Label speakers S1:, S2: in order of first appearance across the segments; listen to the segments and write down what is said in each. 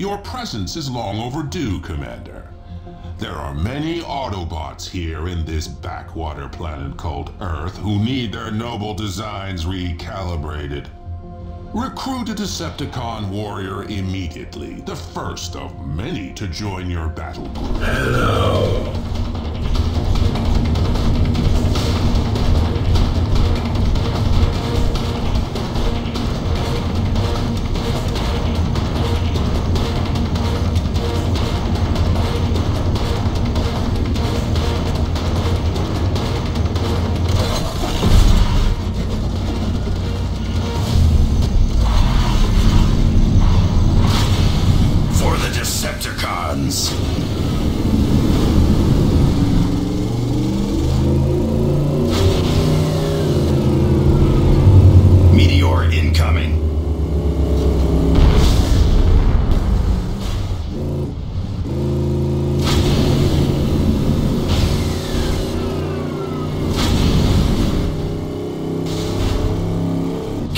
S1: Your presence is long overdue, Commander. There are many Autobots here in this backwater planet called Earth who need their noble designs recalibrated. Recruit a Decepticon warrior immediately, the first of many to join your battle group.
S2: Hello.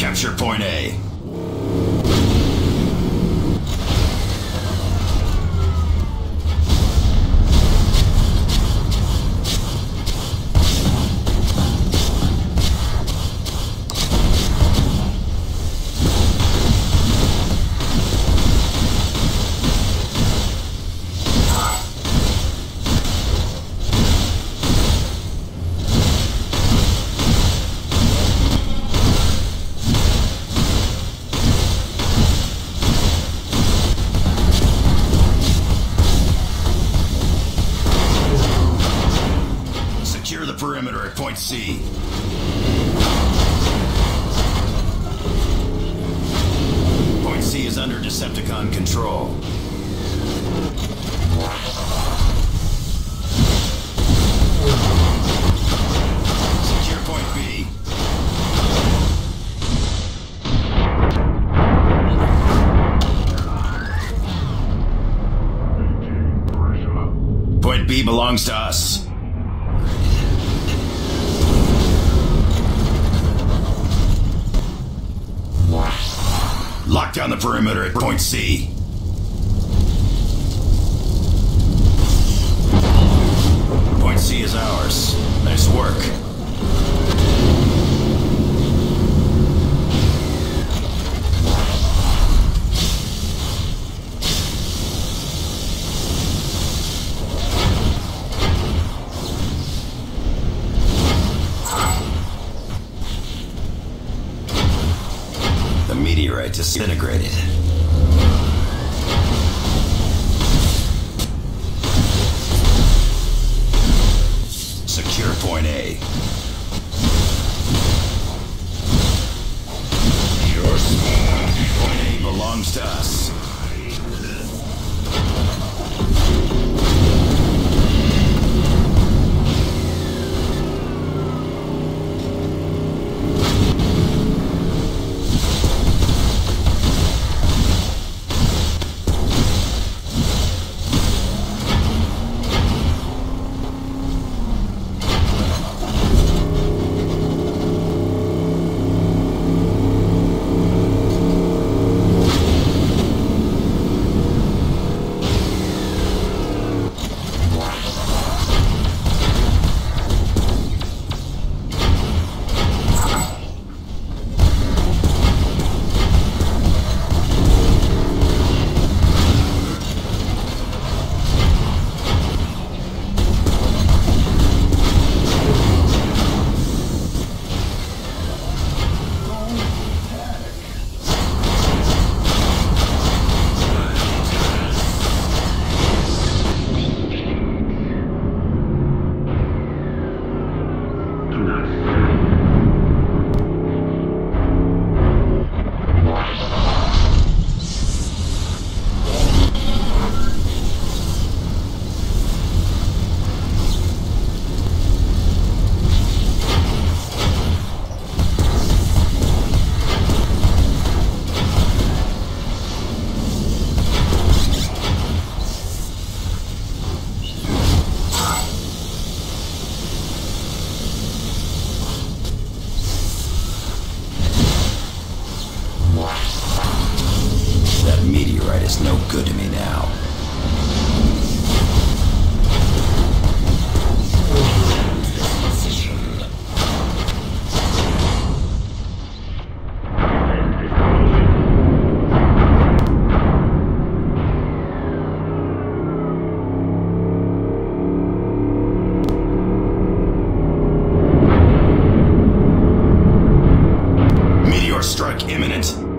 S2: Capture point A. Decepticon control. Belongs to us. Down the perimeter at point C. Point C is ours. Nice work. Meteorite disintegrated. No good to me now. Meteor strike imminent.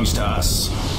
S2: belongs to us.